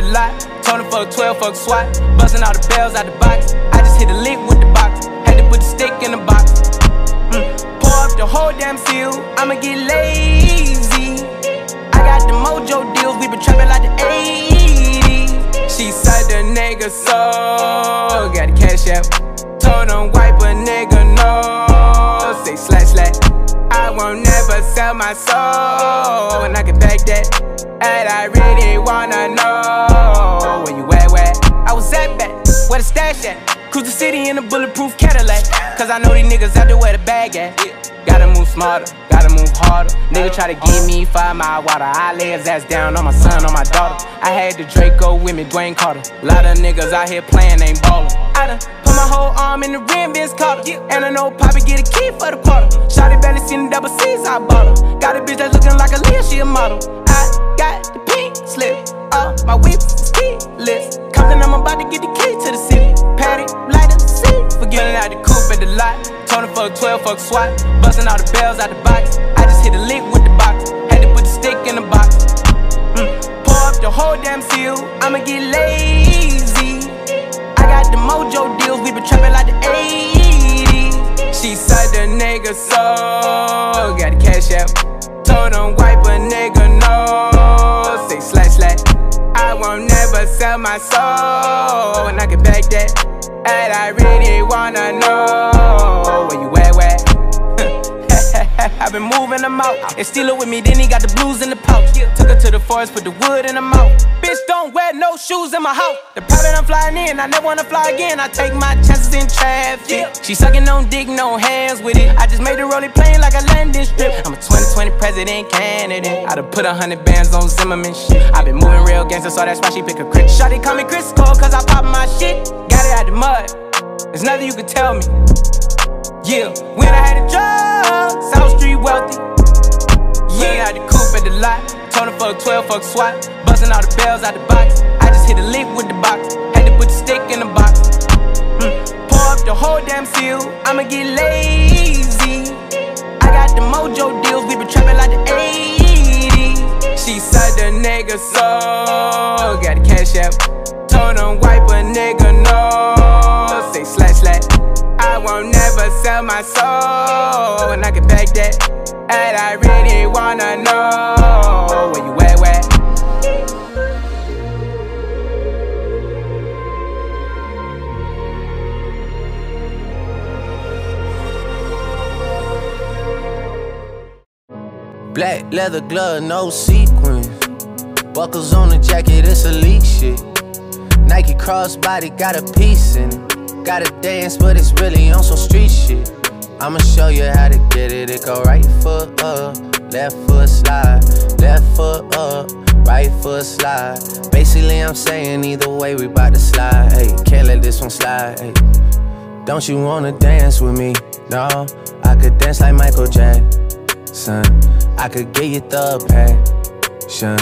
The lot. Tony fuck 12, fuck SWAT. Busting all the bells out the box. I just hit a lick with the box. Had to put the stick in the box. Mm. Pour up the whole damn seal. I'ma get lazy. I got the mojo deals. Won't never sell my soul. And I can back that. And I really wanna know where you at, where I was at back, where the stash at. Cruise the city in a bulletproof Cadillac. Cause I know these niggas out there where the bag at. Gotta move smarter, harder. Nigga try to give me five mile water. I lay his ass down on my son, on my daughter. I had the Draco with me, Dwayne Carter. Lot of niggas out here playing, ain't ballin'. I done put my whole arm in the rim, Vince Carter. And I know Poppy get a key for the quarter. Shotty barely seen the double C's, I bought her. Got a bitch that's looking like a Leah, she a model. I got the pink slip. Uh, my whip is keyless. Compton, I'm about to get the key to the city. Patty, light up the seat. Forgetting out the coupe at the lot. Tony fuck 12, fuck SWAT. Busting all the bells out the box. Just hit a lick with the box. Had to put the stick in the box. Mm. Pour up the whole damn seal. I'ma get lazy. I got the mojo deals. We been trapping like the 80s. She said the nigga so. Got the cash out. Told him wipe a nigga no. Say slash slash. I won't never sell my soul. And I can back that. And I really wanna know where you at? I've been moving them out. And steal it with me, then he got the blues in the pouch. Took her to the forest, put the wood in the mouth. Bitch, don't wear no shoes in my house. The private I'm flying in, I never wanna fly again. I take my chances in traffic. She sucking on dick, no hands with it. I just made the rolling plane like a landing strip. I'm a 2020 president candidate. I done put a hundred bands on Zimmerman shit. i been moving real gangster, so that's why she pick a crit. Shawty call me Crisco, cause I pop my shit. Got it out the mud. There's nothing you can tell me. Yeah, when I had a job, South Street wealthy. Yeah, had the coupe at the lot. Tony fuck 12, fuck SWAT. Busting all the bells out the box. I just hit a lick with the box. Had to put the stick in the box. Mm. Pour up the whole damn seal. I'ma get lazy. I got the mojo deals. We been trapping like the 80s. She said the nigga so. Got the cash out. Told him wipe a nigga won't never sell my soul. And I can back that. And I really wanna know where you at, where? Black leather glove, no sequins. Buckles on the jacket, it's elite shit. Nike crossbody got a piece in it. Gotta dance, but it's really on some street shit. I'ma show you how to get it. It go right foot up, left foot slide, left foot up, right foot slide. Basically, I'm saying either way, we bout to slide. Hey, can't let this one slide. Don't you wanna dance with me? No, I could dance like Michael Jackson. I could get you the passion.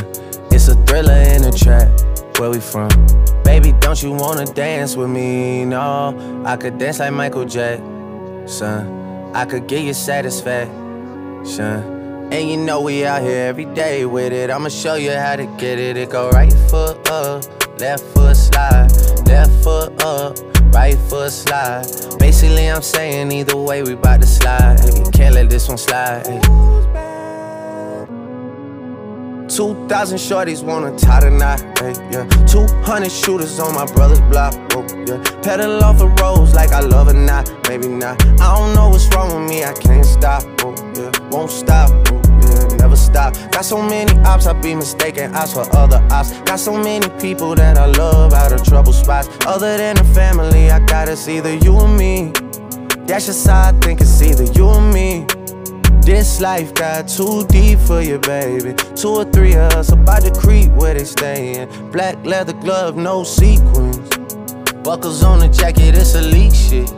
It's a thriller in a trap. Where we from? Baby, don't you wanna dance with me? No, I could dance like Michael Jackson. I could get you satisfaction. And you know we out here every day with it. I'ma show you how to get it. It go right foot up, left foot slide, left foot up, right foot slide. Basically, I'm saying either way, we bout to slide. Can't let this one slide. Hey. 2,000 shorties wanna tie the knot, hey, yeah. 200 shooters on my brother's block, whoa, yeah. Pedal off the roads like I love it, not, maybe not. I don't know what's wrong with me, I can't stop, whoa, yeah. Won't stop, whoa, yeah. Never stop. Got so many ops, I be mistaken ops for other ops. Got so many people that I love out of trouble spots. Other than the family, I got it's either you or me. That's just how I think it's either you or me. This life got too deep for you, baby. Two or three of us about to creep where they stayin'. Black leather glove, no sequins. Buckles on the jacket, it's elite shit.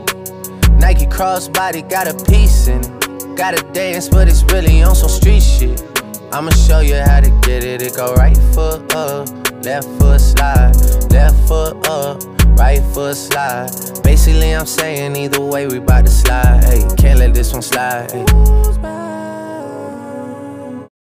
Nike crossbody got a piece in it. Gotta dance, but it's really on some street shit. I'ma show you how to get it. It go right foot up, left foot slide, left foot up, right foot slide. Basically, I'm saying either way, we bout to slide. Hey, can't let this one slide.